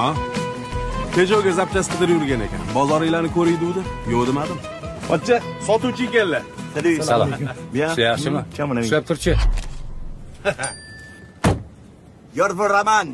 ha? Peugeotga zapchast qidirib yurgan ekan. Bozoringlarni ko'ringduvdi yo'q demadim. Pochcha sotuvchi ekanlar. Salom. Shu yaxshimi? Tushunib turchi. Ro'man.